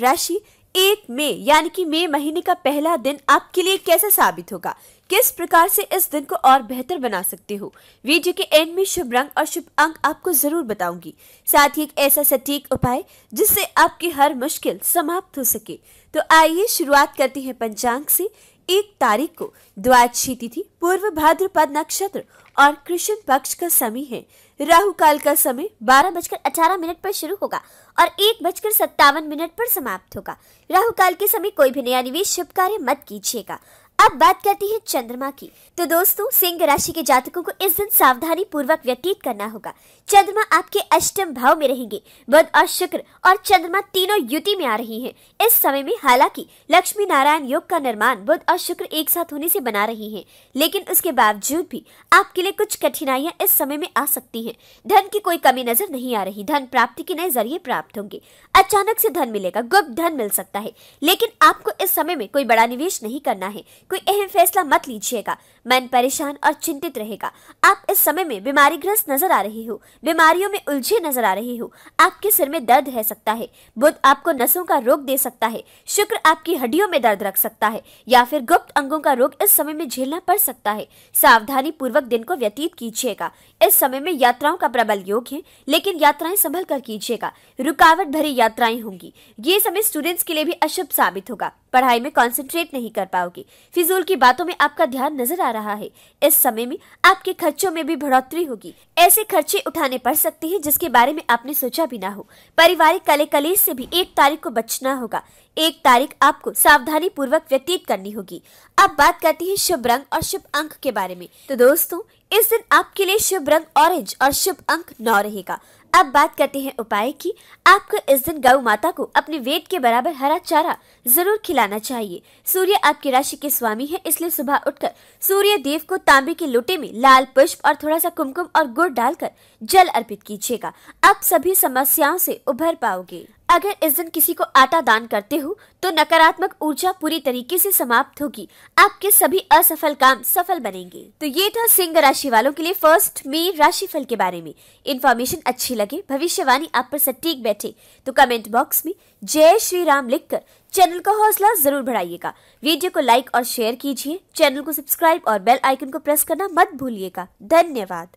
राशि एक मई, यानी कि मई महीने का पहला दिन आपके लिए कैसा साबित होगा? किस प्रकार से इस दिन को और बेहतर बना सकते हो? वीडियो के एंड में शुभ रंग और शुभ अंक आपको ज़रूर बताऊँगी। साथ ही एक ऐसा सटीक उपाय, जिससे आपकी हर मुश्किल समाप्त हो सके। तो आइए शुरुआत करते हैं पंचांग से। एक तारीख को द्वादशी तिथि, पूर्व भाद्रपद नक्षत्र और कृष्ण पक्ष का समय है। राहु काल का समय बारह बजकर अठारह मिनट पर शुरू होगा और एक बजकर सत्तावन मिनट पर समाप्त होगा। राहु काल के समय कोई भी नया निवेश, शुभ कार्य मत कीजिएगा। अब बात करती है चंद्रमा की। तो दोस्तों, सिंह राशि के जातकों को इस दिन सावधानी पूर्वक व्यतीत करना होगा। चंद्रमा आपके अष्टम भाव में रहेंगे। बुध और शुक्र और चंद्रमा तीनों युति में आ रही हैं। इस समय में हालाँकि लक्ष्मी नारायण योग का निर्माण बुध और शुक्र एक साथ होने से बना रही हैं। लेकिन उसके बावजूद भी आपके लिए कुछ कठिनाइयाँ इस समय में आ सकती है। धन की कोई कमी नज़र नहीं आ रही। धन प्राप्ति के नए ज़रिए प्राप्त होंगे। अचानक से धन मिलेगा। गुप्त धन मिल सकता है। लेकिन आपको इस समय में कोई बड़ा निवेश नहीं करना है। कोई अहम फैसला मत लीजिएगा। मन परेशान और चिंतित रहेगा। आप इस समय में बीमारी ग्रस्त नज़र आ रही हो। बीमारियों में उलझे नज़र आ रही हो। आपके सिर में दर्द रह सकता है। बुध आपको नसों का रोग दे सकता है। शुक्र आपकी हड्डियों में दर्द रख सकता है। या फिर गुप्त अंगों का रोग इस समय में झेलना पड़ सकता है। सावधानी पूर्वक दिन को व्यतीत कीजिएगा। इस समय में यात्राओं का प्रबल योग है, लेकिन यात्राएँ संभल कर कीजिएगा। रुकावट भरी यात्राएँ होंगी। ये समय स्टूडेंट्स के लिए भी अशुभ साबित होगा। पढ़ाई में कॉन्सेंट्रेट नहीं कर पाओगे। फिजूल की बातों में आपका ध्यान नज़र आ रहा है। इस समय में आपके खर्चों में भी बढ़ोतरी होगी। ऐसे खर्चे उठाने पड़ सकते हैं जिसके बारे में आपने सोचा भी ना हो। पारिवारिक कले कलेश से भी एक तारीख को बचना होगा। एक तारीख आपको सावधानी पूर्वक व्यतीत करनी होगी। अब बात करती है शुभ रंग और शुभ अंक के बारे में। तो दोस्तों, इस दिन आपके लिए शुभ रंग ऑरेंज और शुभ अंक नौ रहेगा। अब बात करते हैं उपाय की। आपको इस दिन गौ माता को अपने वेट के बराबर हरा चारा ज़रूर खिलाना चाहिए। सूर्य आपकी राशि के स्वामी है, इसलिए सुबह उठकर सूर्य देव को तांबे के लोटे में लाल पुष्प और थोड़ा सा कुमकुम और गुड़ डालकर जल अर्पित कीजिएगा। आप सभी समस्याओं से उभर पाओगे। अगर इस दिन किसी को आटा दान करते हो तो नकारात्मक ऊर्जा पूरी तरीके से समाप्त होगी। आपके सभी असफल काम सफल बनेंगे। तो ये था सिंह राशि वालों के लिए फ़र्स्ट मे राशिफल के बारे में। इन्फॉर्मेशन अच्छी लगे, भविष्यवाणी आप पर सटीक बैठे तो कमेंट बॉक्स में जय श्री राम लिखकर चैनल का हौसला ज़रूर बढ़ाइएगा। वीडियो को लाइक और शेयर कीजिए, चैनल को सब्सक्राइब और बेल आइकन को प्रेस करना मत भूलिएगा। धन्यवाद।